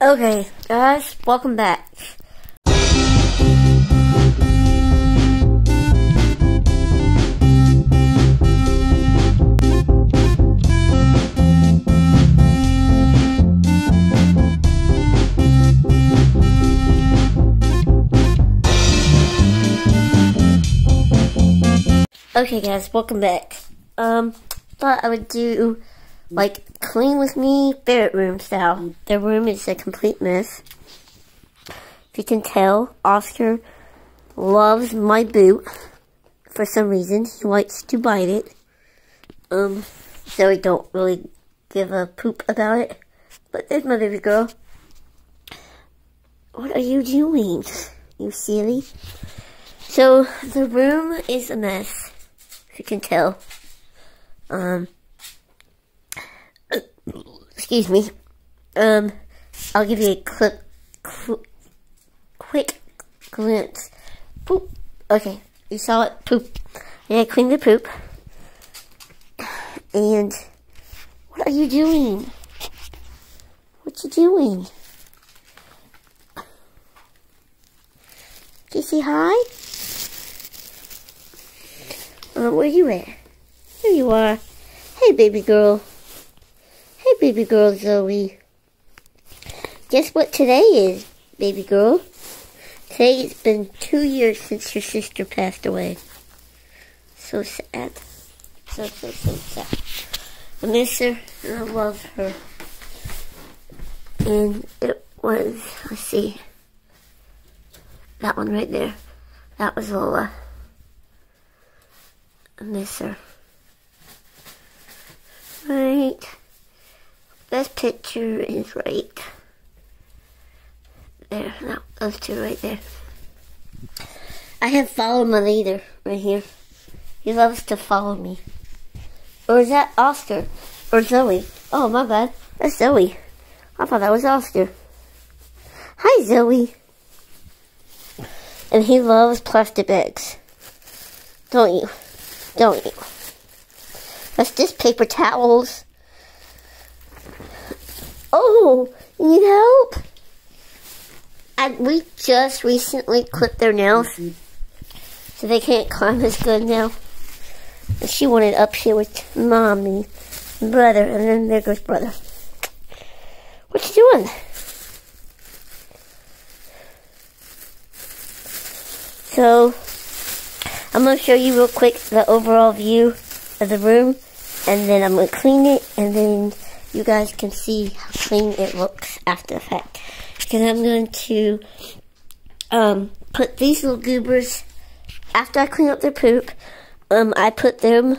Okay, guys, welcome back. Okay guys, welcome back. Um, thought I would do like clean with me ferret room style. The room is a complete mess. If you can tell, Oscar loves my boot for some reason. He likes to bite it. Um, so he don't really give a poop about it. But there's my baby girl. What are you doing, you silly? So, the room is a mess, if you can tell. Um, excuse me. Um, I'll give you a cl quick glimpse. Poop. Okay, you saw it. Poop. Yeah, clean the poop. And, what are you doing? What you doing? Did you say hi? Uh, where you at? There you are. Hey, baby girl. Baby girl Zoe. Guess what today is, baby girl? Today it's been two years since your sister passed away. So sad. So, so, so sad. I miss her and I love her. And it was, let's see, that one right there. That was Lola. I miss her. Right. This picture is right there. No, those two right there. I have followed my leader right here. He loves to follow me. Or is that Oscar? Or Zoe? Oh, my bad. That's Zoe. I thought that was Oscar. Hi, Zoe. And he loves plastic bags. Don't you? Don't you? That's just paper towels. Oh, you need help? And we just recently clipped their nails. Mm-hmm. So they can't climb as good now. And she wanted up here with mommy, brother, and then there goes brother. What you doing? So, I'm going to show you real quick the overall view of the room. And then I'm going to clean it. And then you guys can see how clean it looks after the fact. Because I'm going to um, put these little goobers, after I clean up their poop, um, I put them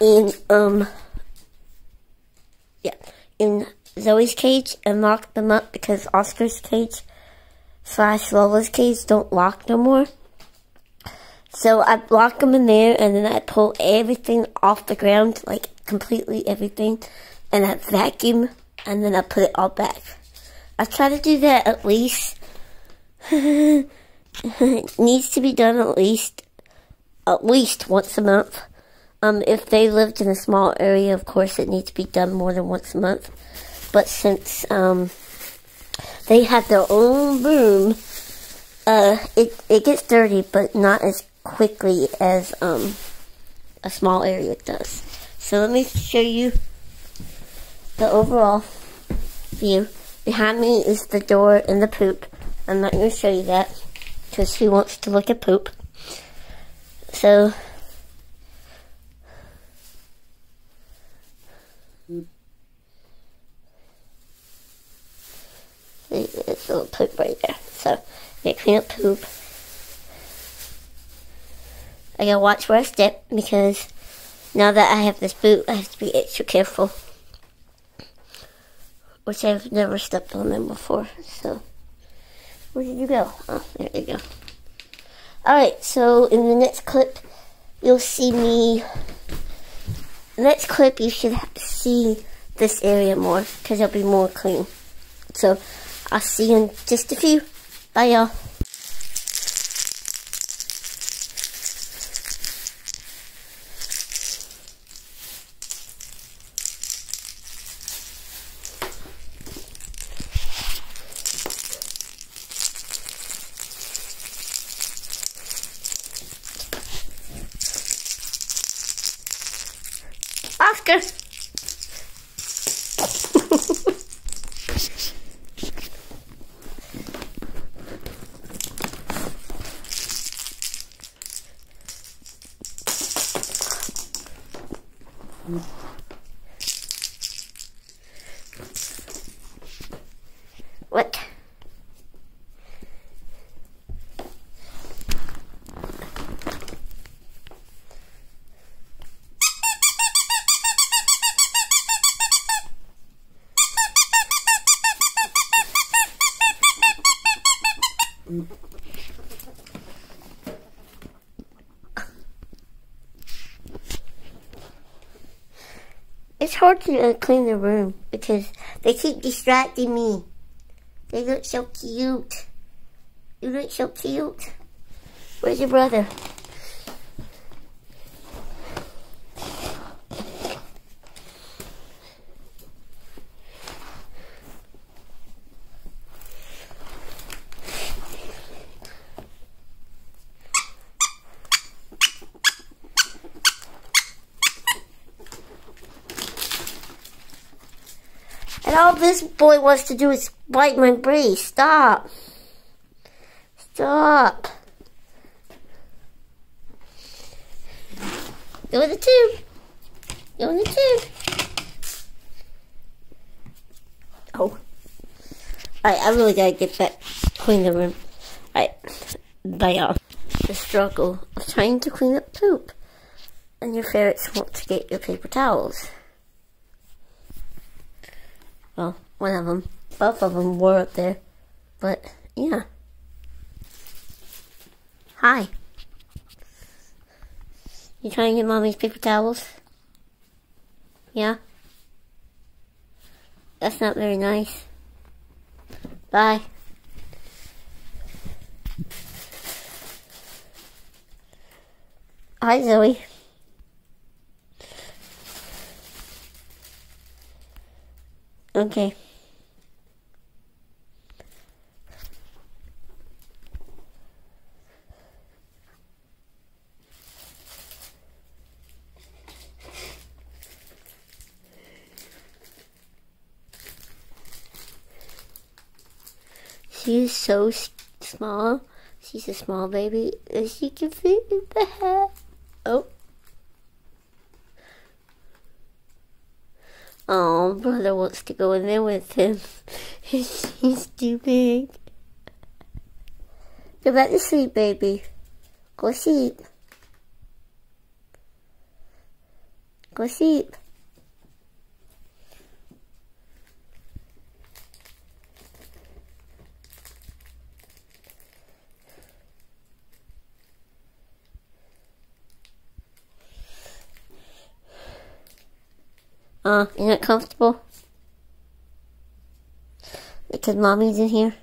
in, um, yeah, in Zoe's cage and lock them up because Oscar's cage slash Lola's cage don't lock no more. So I lock them in there and then I pull everything off the ground, like completely everything, and I vacuum and then I put it all back. I try to do that at least, it needs to be done at least, at least once a month. Um, if they lived in a small area, of course, it needs to be done more than once a month. But since, um, they have their own room, uh, it, it gets dirty, but not as quickly as um, a small area does. So let me show you the overall view. Behind me is the door and the poop. I'm not going to show you that because who wants to look at poop? So, it's a little poop right there. So, I clean up poop. I gotta watch where I step because now that I have this boot, I have to be extra careful. Which I've never stepped on them before, so. Where did you go? Oh, there you go. Alright, so in the next clip, you'll see me. Next clip, you should see this area more, because it'll be more clean. So, I'll see you in just a few. Bye, y'all. It's hard to clean the room because they keep distracting me. They look so cute. You look so cute. Where's your brother? All this boy wants to do is bite my brace. Stop. Stop. Go in the tube. Go in the tube. Oh. Alright, I really gotta get back, clean the room. Alright, bye y'all. The struggle of trying to clean up poop. And your ferrets want to get your paper towels. Well, one of them. Both of them were up there. But, yeah. Hi. You trying to get mommy's paper towels? Yeah? That's not very nice. Bye. Hi, Zoe. Okay. She's so small. She's a small baby, and she can fit in the hat. Oh. Oh, brother wants to go in there with him. He's too big. Go back to sleep, baby. Go sleep. Go sleep. Uh, isn't it comfortable? Because mommy's in here.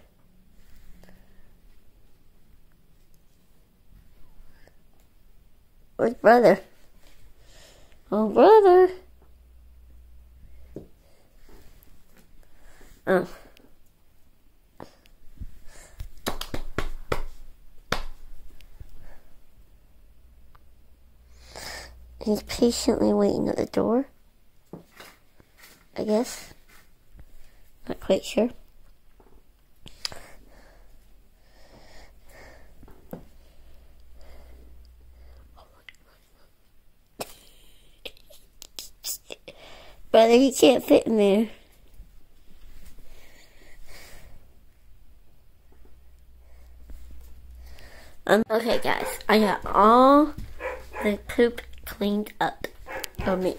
Where's brother? Oh, brother. Oh. He's patiently waiting at the door. I guess. Not quite sure. Brother, you can't fit in there. Um, okay guys, I got all the poop cleaned up for me.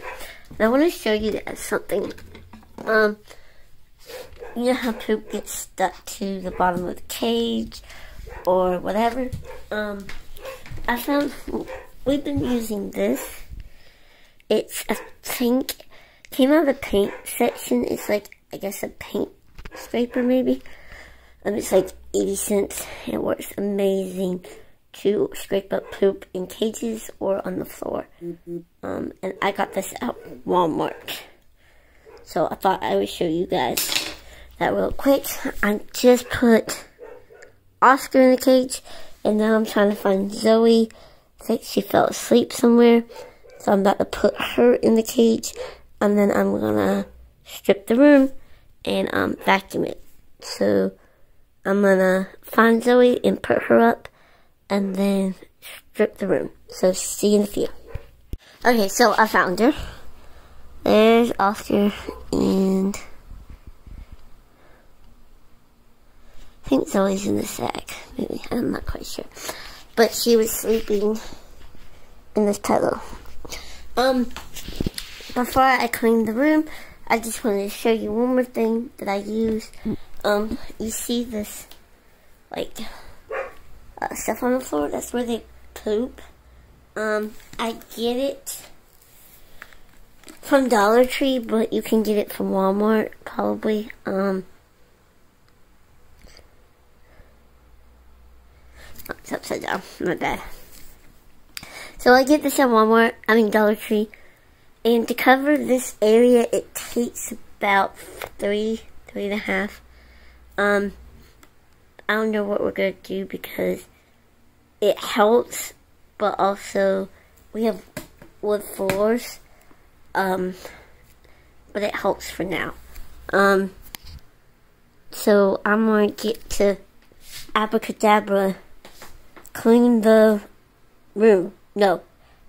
I want to show you guys something. Um, you know how poop gets stuck to the bottom of the cage or whatever? Um, I found we've been using this. It's a pink, came out of the paint section. It's like, I guess a paint scraper maybe. Um, it's like 80 cents. It works amazing to scrape up poop in cages or on the floor. Um, and I got this at Walmart. So I thought I would show you guys that real quick. I just put Oscar in the cage, and now I'm trying to find Zoe. I think she fell asleep somewhere. So I'm about to put her in the cage and then I'm gonna strip the room and um, vacuum it. So I'm gonna find Zoe and put her up and then strip the room. So see you in a few. Okay, so I found her. There's Oscar and I think Zoe's in the sack. Maybe I'm not quite sure. But she was sleeping in this pillow. Um, before I clean the room, I just wanted to show you one more thing that I use. Um, you see this, like, uh, stuff on the floor? That's where they poop. Um, I get it from Dollar Tree, but you can get it from Walmart, probably. Um, oh, it's upside down. My bad. So I get this at Walmart, I mean Dollar Tree. And to cover this area, it takes about three, three and a half. Um, I don't know what we're going to do because it helps, but also we have wood floors. Um, but it helps for now. Um, so I'm to get to Abracadabra, clean the room. No,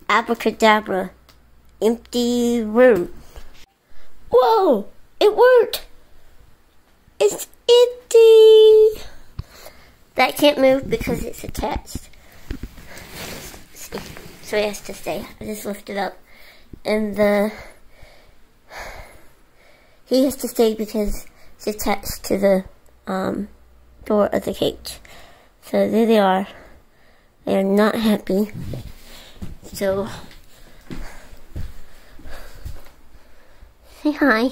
Abracadabra empty room. Whoa! It worked! It's empty! That can't move because it's attached. So it has to stay. I just lift it up. And the... He has to stay because it's attached to the um, door of the cage. So there they are. They are not happy. So Say hi.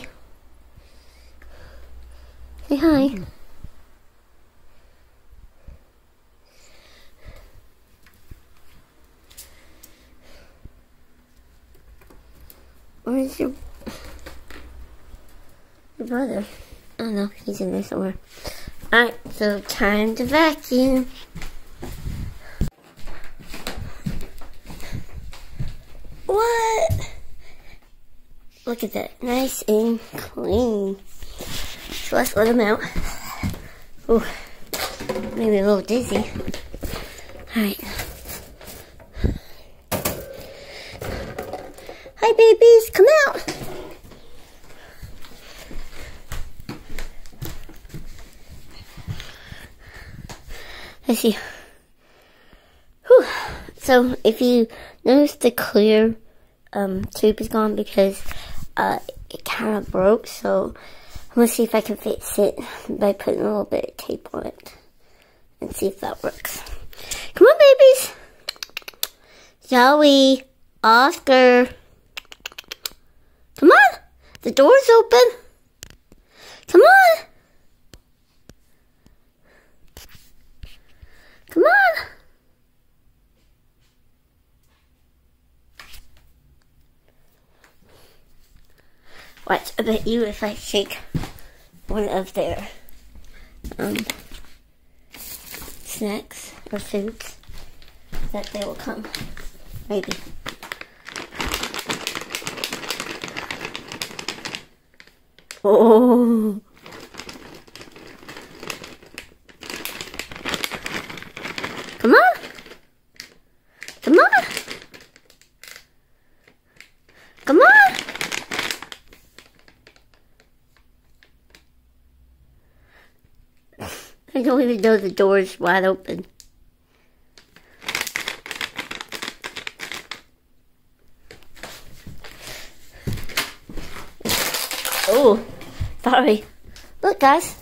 Say hi. Where's your, your brother? Don't know. He's in there somewhere. Alright, so time to vacuum. What? Look at that. Nice and clean. So let's let him out. Oh, maybe a little dizzy. Alright. Hi, babies. Come out. Let's see. Whew. So, if you notice the clear um, tube is gone because uh, it kind of broke, so I'm going to see if I can fix it by putting a little bit of tape on it and see if that works. Come on, babies. Zoe, Oscar. Come on. The door's open. Come on. Come on. Watch, I bet you if I shake one of their um, snacks or foods, that they will come. Maybe. Oh. Come on. Come on. Come on. I don't even know the door is wide open. Oh, sorry. Look, guys.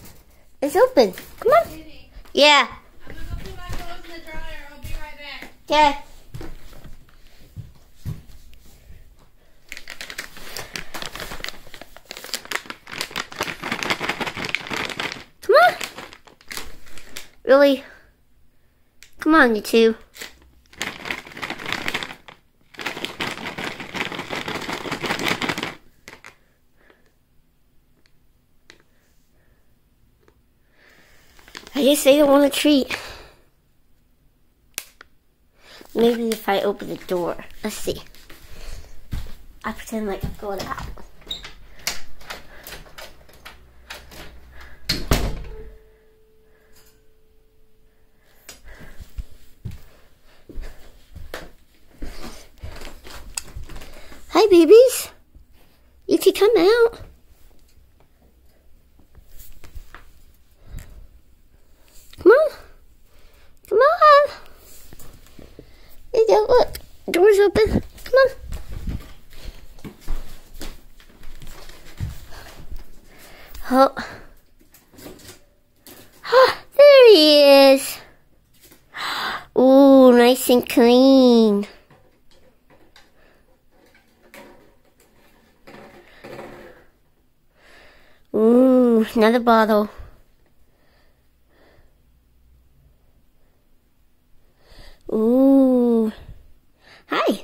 It's open. Come on. Yeah. I'm gonna go put my clothes in the dryer. I'll be right back. Okay. Come on. Really? Come on, you two. Guess they don't want a treat. Maybe if I open the door. Let's see. I pretend like I'm going out. Hi, babies. You can come out. Come on. Come on. There you go. Look. Door's open. Come on. Oh. Oh, there he is. Ooh, nice and clean. Ooh, another bottle. Ooh. Hi.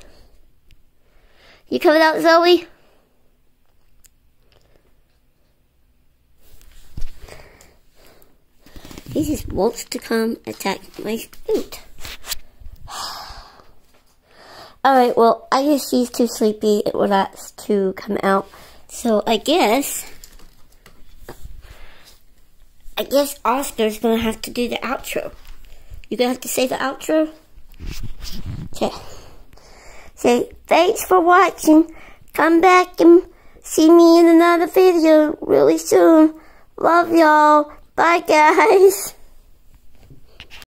You coming out, Zoe? He just wants to come attack my boot. Alright, well, I guess she's too sleepy and relaxed to come out. So I guess... I guess Oscar's gonna have to do the outro. You gonna have to say the outro? Okay. Say, thanks for watching. Come back and see me in another video really soon. Love y'all. Bye, guys.